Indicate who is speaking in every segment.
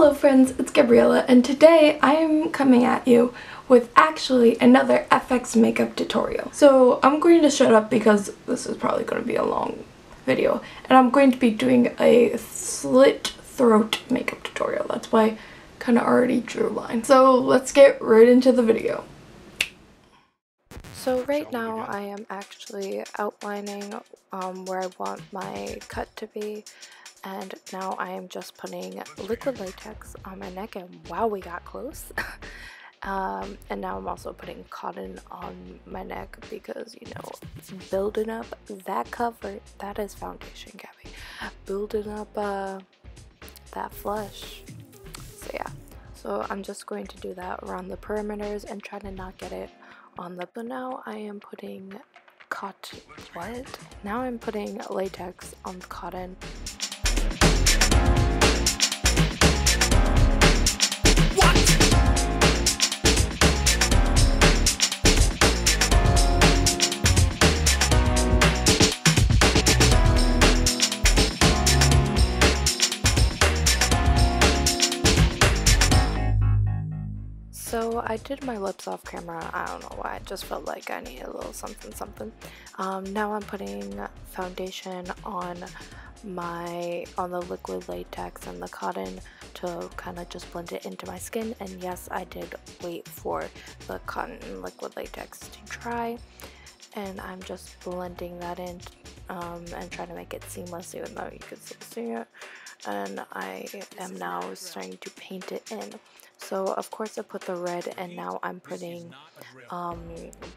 Speaker 1: Hello friends, it's Gabriela and today I am coming at you with actually another FX makeup tutorial. So I'm going to shut up because this is probably going to be a long video and I'm going to be doing a slit throat makeup tutorial. That's why I kind of already drew a line. So let's get right into the video. So right now I am actually outlining um, where I want my cut to be and now I am just putting liquid latex on my neck and wow we got close. Um, and now I'm also putting cotton on my neck because you know building up that cover that is foundation Gabby. Building up uh, that flush. So yeah. So I'm just going to do that around the perimeters and try to not get it on the but now I am putting cotton what? Now I'm putting latex on the cotton So I did my lips off camera. I don't know why. I just felt like I needed a little something something. Um, now I'm putting foundation on my on the liquid latex and the cotton to kind of just blend it into my skin and yes I did wait for the cotton and liquid latex to dry and I'm just blending that in um, and try to make it seamless even though you can still see it and I am now starting to paint it in so of course I put the red and now I'm putting um,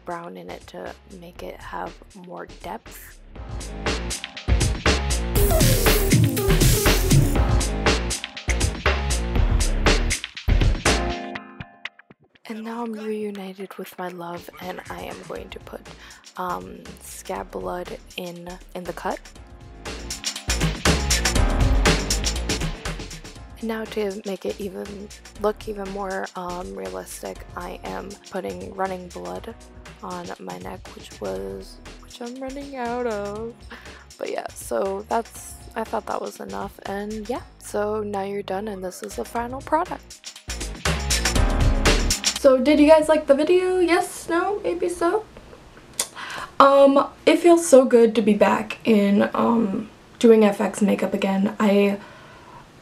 Speaker 1: brown in it to make it have more depth. And now I'm reunited with my love and I am going to put um, scab blood in, in the cut. And now to make it even look even more um, realistic, I am putting running blood on my neck, which was which I'm running out of. But yeah, so that's I thought that was enough, and yeah, so now you're done, and this is the final product. So did you guys like the video? Yes? No? Maybe so? Um, it feels so good to be back in um doing FX makeup again. I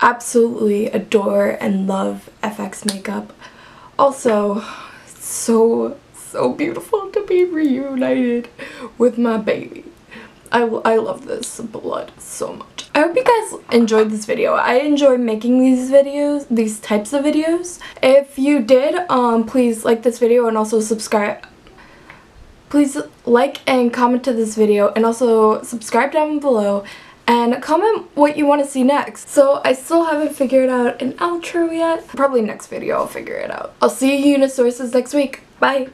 Speaker 1: absolutely adore and love FX makeup. Also, so, so beautiful to be reunited with my baby. I, I love this blood so much. I hope you guys enjoyed this video. I enjoy making these videos, these types of videos. If you did, um, please like this video and also subscribe. Please like and comment to this video and also subscribe down below and comment what you want to see next. So I still haven't figured out an outro yet. Probably next video I'll figure it out. I'll see you Unisaurous's next week. Bye!